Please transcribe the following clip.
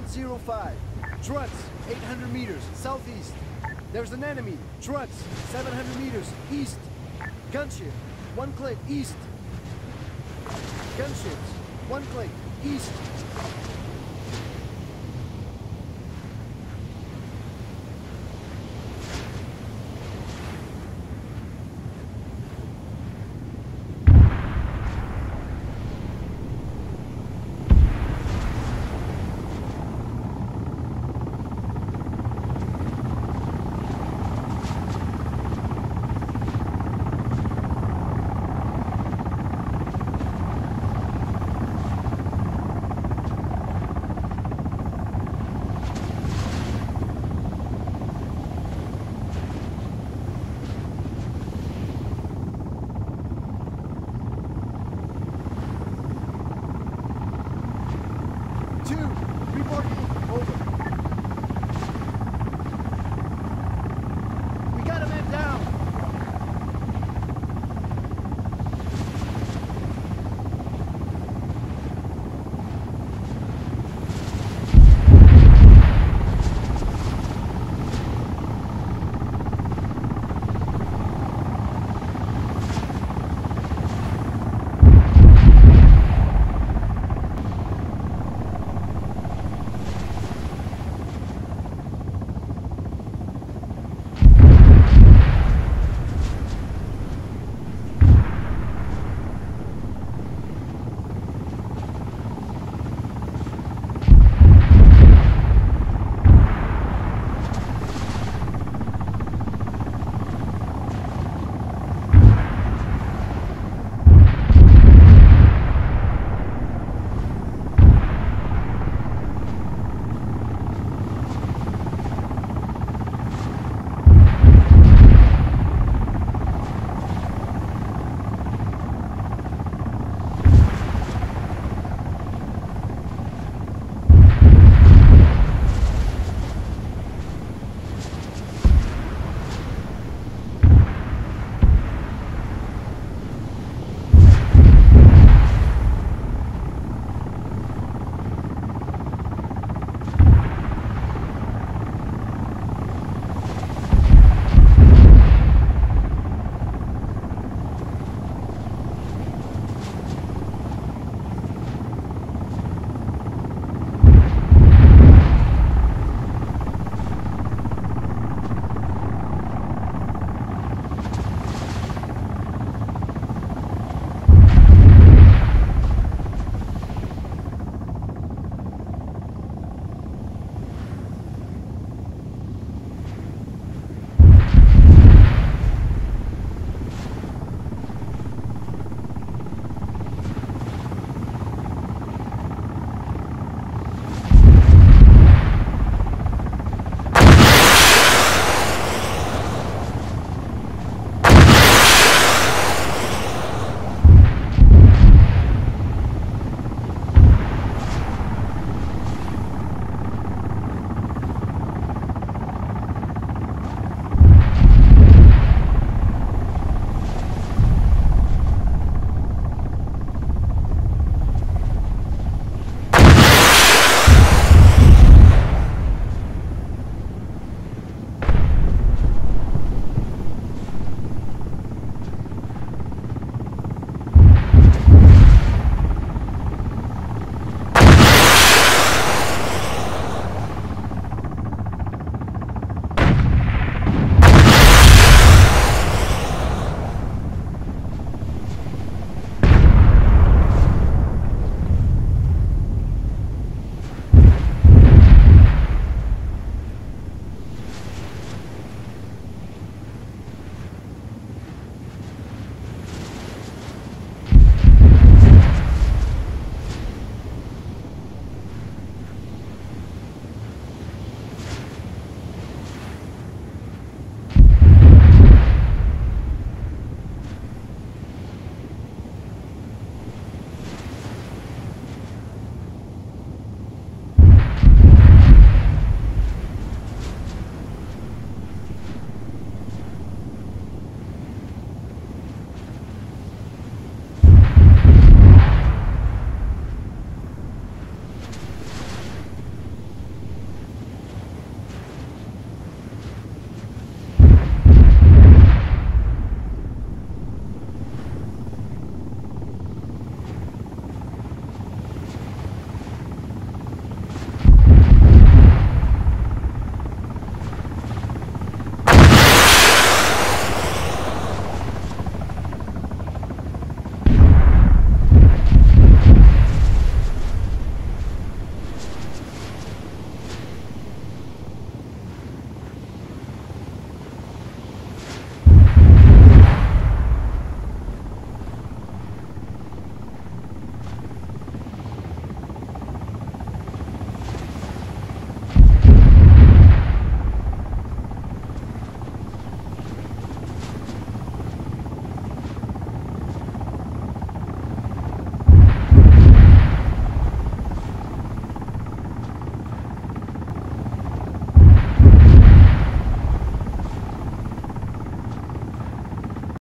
105. Trucks, 800 meters, southeast. There's an enemy. Trucks, 700 meters, east. Gunship, one click, east. Gunships, one click, east.